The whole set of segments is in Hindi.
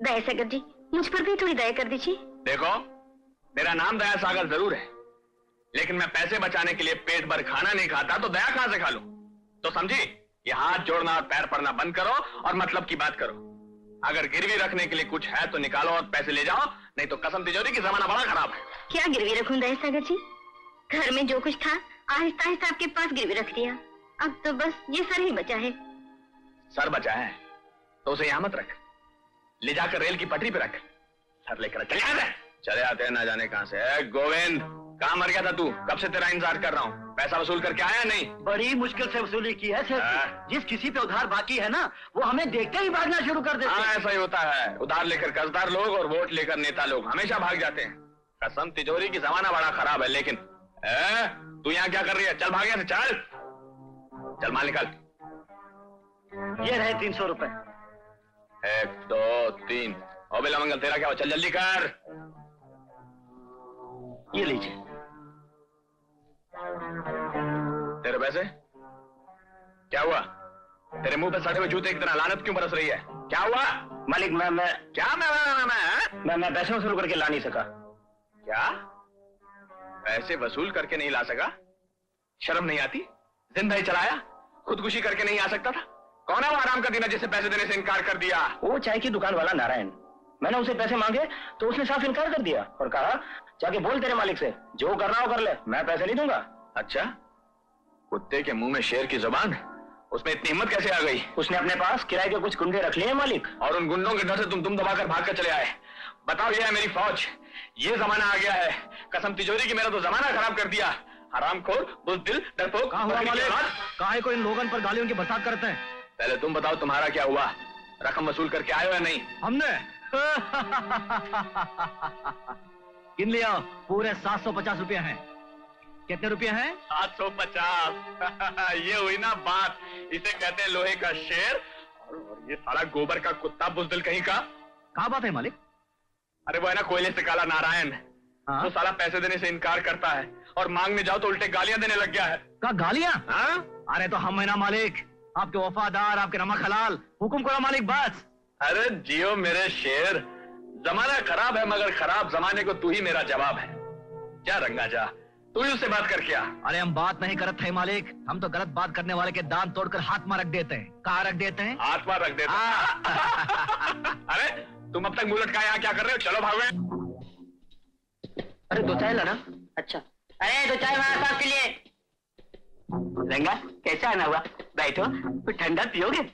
दया सागर जी मुझ पर भी थोड़ी दया कर दीजिए। देखो मेरा नाम दया सागर ज़रूर है लेकिन मैं पैसे बचाने के लिए पेट भर खाना नहीं खाता तो दया कहाँ से खा लूँ? तो समझी ये हाथ जोड़ना और पैर पड़ना बंद करो और मतलब की बात करो। अगर गिरवी रखने के लिए कुछ है तो निकालो और पैसे ले जाओ नहीं तो कसम तिजोरी की जमाना बड़ा खराब है। क्या गिरवी रखूँ दया सागर जी? घर में जो कुछ था आहिस्ता आहिस्ता आपके पास गिरवी रख दिया। अब तो बस ये सर ही बचा है। सर बचा है तो उसे यहाँ मत रख। ले जाकर रेल की पटरी पे रख। सर लेकर चले आते चले आते हैं ना जाने कहाँ से। गोविंद कहाँ मर गया था तू? कब से तेरा इंतज़ार कर रहा हूँ? पैसा वसूल करके आया नहीं? बड़ी मुश्किल से वसूली की है सेठ हाँ। जिस किसी पे उधार बाकी है ना वो हमें देखते ही भागना शुरू कर देते हाँ हैं। ऐसा ही होता है। उधार लेकर कर्जदार लोग और वोट लेकर नेता लोग हमेशा भाग जाते हैं। कसम तिजोरी की जमाना बड़ा खराब है लेकिन ए, तू यहाँ क्या कर रही है? चल भाग यहाँ से चल। चल माल निकाल। ये रहे तीन सौ रुपए। एक दो तीन। ओ बिला मंगल तेरा क्या चल जल्दी कर। ये लीजिए। तेरे पैसे? क्या हुआ? तेरे मुँह पे सड़े हुए जूते तरह लानत क्यों बरस रही है? क्या हुआ? मालिक मैं मैं क्या? मैं मैं मैं, मैं हाँ? मैं, मैं पैसे वसूल करके ला नहीं सका। क्या? पैसे वसूल करके नहीं ला सका? शर्म नहीं आती? ज़िंदगी चलाया? खुदकुशी करके नहीं आ सकता था? कौन है वो आराम का दिन जिसे पैसे देने से इनकार कर दिया? वो चाय की दुकान वाला नारायण। मैंने उसे पैसे मांगे तो उसने साफ़ इनकार कर दिया और कहा जाके बोल तेरे मालिक से जो करना हो कर ले मैं पैसे नहीं दूँगा। अच्छा? कुत्ते के मुँह में शेर की ज़ुबान? उसमें इतनी हिम्मत कैसे आ गई? उसने अपने पास किराए के कुछ गुंडे रख लिए हैं मालिक। और उन गुंडों के डर से तुम तुम दबाकर भाग कर चले आए। बताओ ये है मेरी फौज। ये जमाना आ गया है। कसम तिजोरी की मेरा तो जमाना खराब कर दिया। हरामखोर बुजदिल डरपोक कहाँ हुआ मालिक। काहे को इन लोगों पर गालियों की बरसात करते हैं? पहले तुम बताओ तुम्हारा क्या हुआ? रकम वसूल करके आए हो या नहीं? हमने। गिन लिया पूरे सात सौ पचास रुपये हैं। कितने रुपए है? सात सौ पचास। ये हुई ना बात। इसे कहते हैं लोहे का शेर। और ये सारा गोबर का कुत्ता बुजदिल कहीं का? कहा बात है मालिक? अरे वो है ना कोयले से काला नारायण। हाँ? वो साला पैसे देने से इनकार करता है। और मांगने जाओ तो उल्टे गालियाँ देने लग गया है। का गालियाँ? हाँ? अरे तो हम है ना मालिक। आपके वफादार आपके नमक हलाल हुकुम करो मालिक बस। अरे जियो मेरे शेर जमाना खराब है मगर खराब जमाने को तू ही मेरा जवाब है। जा रंगा जा। तू ही उससे बात कर क्या? अरे हम बात नहीं करते थे मालिक हम तो गलत बात करने वाले के दांत तोड़कर हाथ में रख देते हैं। कहा रख देते हैं? हाथ मार रख देते हैं। अरे तुम अब तक मुँह लटका यहाँ क्या कर रहे हो? चलो भागो। अरे दो चाय लाना। अच्छा। अरे दो चाय वहाँ साहब के लिए। लहंगा कैसा आना हुआ? बैठो ठंडा पियोगे?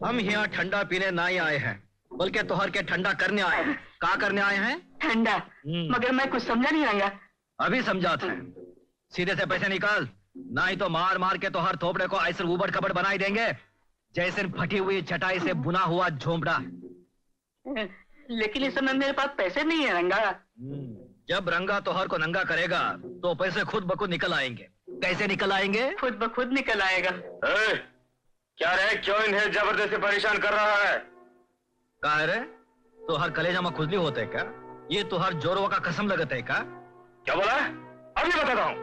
हम यहाँ ठंडा पीने ना ही आए हैं बल्कि तोहर के ठंडा करने आए हैं। कहा करने आए हैं? ठंडा? हम्म। मगर मैं कुछ समझा नहीं रंगा अभी समझाते हैं सीधे से पैसे निकाल ना ही तो मार मार के तोहर थोपड़े को ऐसे उबड़ खबड़ बनाई देंगे जैसे फटी हुई चटाई से बुना हुआ झोंपड़ा। लेकिन इस समय मेरे पास पैसे नहीं है रंगा। जब रंगा तोहर को नंगा करेगा तो पैसे खुद ब खुद निकल आएँगे। कैसे निकल आएँगे? खुद ब खुद निकल आएगा। ए, क्या रहे क्यों इन्हें ज़बरदस्ती परेशान कर रहा है? कहा रे? तो हर कलेजा में खुजली होते है क्या? ये तो हर जोरों का कसम लगता है क्या? क्या बोला? अब ये बताता हूँ।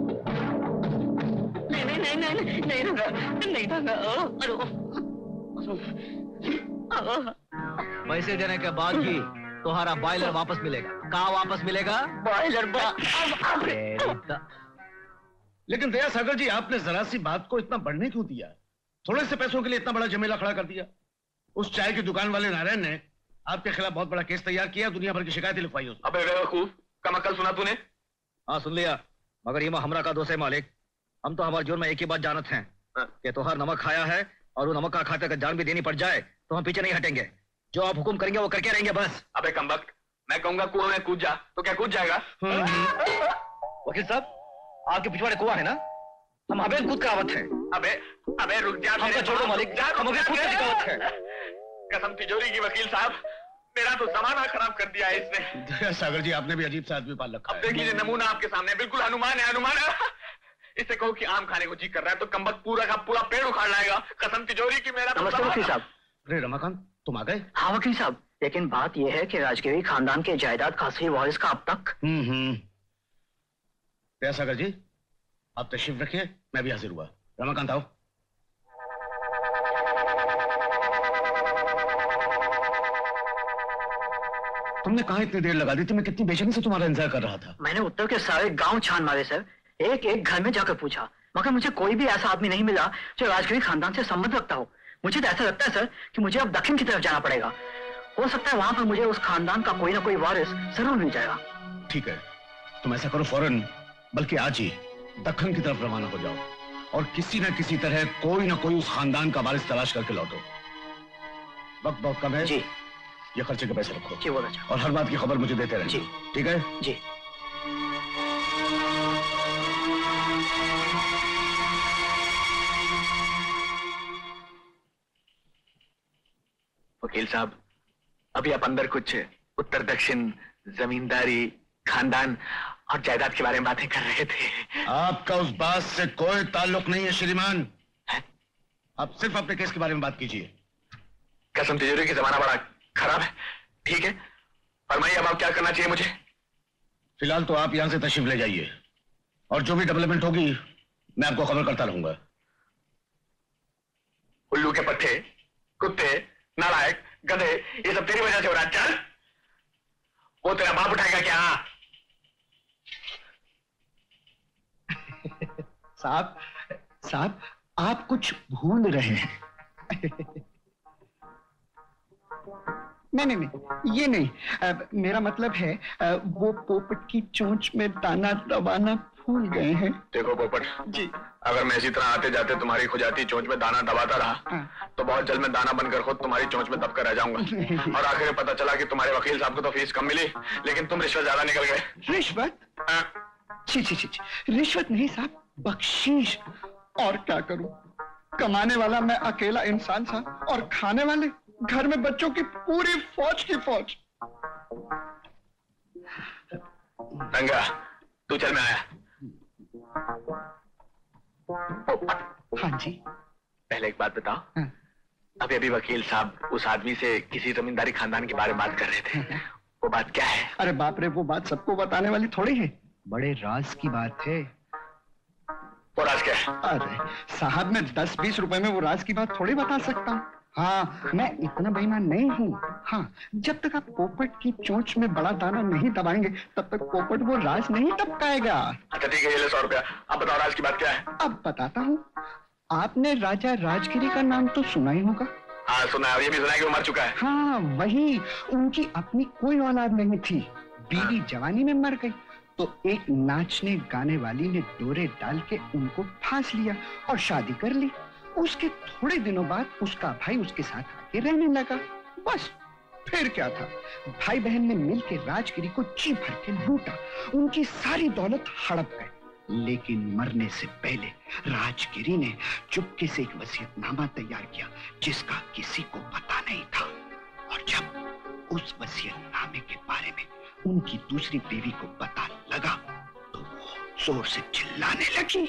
नहीं नहीं नहीं रंगा नहीं रंगा अरे, ओ, ओ, पैसे देने के बाद ही तुम्हारा बॉयलर वापस मिलेगा। कहा वापस मिलेगा? बॉयलर बा लेकिन दया सागर जी आपने जरा सी बात को इतना बढ़ने क्यों दिया? थोड़े से पैसों के लिए इतना बड़ा झमेला खड़ा कर दिया। उस चाय की दुकान वाले नारायण ने आपके खिलाफ बहुत बड़ा केस तैयार किया दुनिया भर की शिकायतें लिखवाई उसने अबे बेवकूफ़ कमकल सुना तूने। हाँ सुन लिया। मगर ये हमरा का दोस्त है मालिक। हम तो हमारे ज़ोर में एक ही बात जानत हैं। हाँ। कि तोहार नमक खाया है और वो नमक का खाते अगर जान भी देनी पड़ जाए तो हम पीछे नहीं हटेंगे। जो आप हुक्म करेंगे वो करके रहेंगे बस। अबे कम वक्त। मैं कहूँगा कुआँ में कूद जा। तो क्या कूद जाएगा? वकील साहब आपके पिछवाड़े कुआ है ना? हम अबे कूद करावत है। अबे अबे रुक जा हमको मेरे छोड़ो मालिक। जा, हम अबे कूद मेरे करावत है। कसम तिजोरी की वकील साहब मेरा तो जमाना खराब कर दिया है इसने। दया सागर जी आपने भी अजीब सा आदमी पाल रखा अब है। देख लीजिए नमूना आपके सामने बिल्कुल हनुमान है हनुमान है। इसे कहो कि आम खाने को जी कर रहा है तो कम्बक पूरा का पूरा पेड़ उखाड़ लाएगा कसम तिजोरी की मेरा तो नमस्ते वकील साहब। अरे रमाकांत तुम आ गए? हाँ वकील साहब। लेकिन बात यह है कि राजगिरी खानदान के जायदाद का असली वारिस का अब तक? हम्म हम्म। सागर जी आप तशरीफ़ रखिए मैं भी हाजिर हुआ। रमाकांत आओ। तुमने कहा इतनी देर लगा दी थी? मैं कितनी बेचैनी से तुम्हारा इंतज़ार कर रहा था। मैंने उत्तर के सारे गाँव छान मारे सर। एक एक घर में जाकर पूछा मगर मुझे कोई भी ऐसा आदमी नहीं मिला जो राजगिरी खानदान से संबंध रखता हो। मुझे तो ऐसा लगता है सर कि मुझे अब दक्षिण की तरफ़ जाना पड़ेगा। हो सकता है वहाँ पर मुझे उस खानदान का कोई ना कोई वारिस ज़रूर मिल जाएगा। ठीक है तुम ऐसा करो फ़ौरन बल्कि आज ही दखन की तरफ़ रवाना हो जाओ और किसी न किसी तरह कोई ना कोई उस खानदान का वारिस तलाश करके लौटो। वक्त बहुत कम है। जी। ये खर्चे के पैसे रखो। जी अच्छा। और हर बात की खबर मुझे देते जी। ठीक है? जी। वकील साहब अभी आप अंदर कुछ उत्तर दक्षिण जमींदारी खानदान और जायदाद के बारे में बातें कर रहे थे। आपका उस बात से कोई ताल्लुक नहीं है श्रीमान। हैं? आप सिर्फ़ अपने केस के बारे में बात कीजिए। कसम तिजोरी की जमाना बड़ा खराब है। ठीक है फरमाइए अब आप क्या करना चाहिए मुझे? फ़िलहाल तो आप यहाँ से तशरीफ़ ले जाइए। और जो भी डेवलपमेंट होगी मैं आपको खबर करता रहूँगा। उल्लू के पट्टे कुत्ते नालायक गधे ये सब तेरी वजह से हो रहा है। चल। वो तेरा बाप उठाएगा क्या? साहब साहब आप कुछ भूल रहे हैं। नहीं नहीं नहीं ये नहीं। अ, मेरा मतलब है अ, वो पोपट की चोंच में दाना दबाना भूल गए हैं देखो पोपट जी। अगर मैं इसी तरह आते जाते तुम्हारी खुजाती चोंच में दाना दबाता रहा हाँ। तो बहुत जल्द मैं दाना बनकर खुद तुम्हारी चोंच में दबकर रह जाऊँगा। और आखिर में पता चला कि तुम्हारे वकील साहब को तो फ़ीस कम मिली लेकिन तुम रिश्वत ज़्यादा निकल गए। रिश्वत? छी छी छी, रिश्वत नहीं साहब बख्शीश। और क्या करूँ? कमाने वाला मैं अकेला इंसान था और खाने वाले घर में बच्चों की पूरी फौज की फौज। रंगा तू चल मैं आया। हाँ जी। पहले एक बात बताओ। हाँ। अभी अभी वकील साहब उस आदमी से किसी जमींदारी खानदान के बारे में बात कर रहे थे। वो बात क्या है? अरे बाप रे वो बात सबको बताने वाली थोड़ी है। बड़े राज की बात है। वो राज क्या है? अरे साहब मैं दस बीस रुपए में वो राज की बात थोड़ी बता सकता हूँ। हाँ मैं इतना बेईमान नहीं हूँ। हाँ जब तक आप पोपट की चोंच में बड़ा दाना नहीं दबाएँगे तब तक पोपट वो राज नहीं टपकाएगा। अच्छा ठीक है ये ले सौ रुपया। अब बताओ राज की बात क्या है? अब बताता हूँ। आपने राजा राजगिरी का नाम तो सुना ही होगा। हाँ सुना है ये भी सुना है कि वो मर चुका है। हाँ वही उनकी अपनी कोई औलाद नहीं थी। बीवी जवानी में मर गई। तो एक नाचने गाने वाली ने डोरे डाल के उनको फांस लिया और शादी कर ली। उसके थोड़े दिनों बाद उसका भाई उसके साथ आके रहने लगा। बस, फिर क्या था? भाई बहन ने मिलकर राजगिरी को जी भर के लूटा। उनकी सारी दौलत हड़प गई। लेकिन मरने से पहले राजगिरी ने चुपके से एक वसीयतनामा तैयार किया, जिसका किसी को पता नहीं था। और जब उस वसीयतनामे के बारे में उनकी दूसरी बीवी को पता लगा तो वो ज़ोर से चिल्लाने लगी।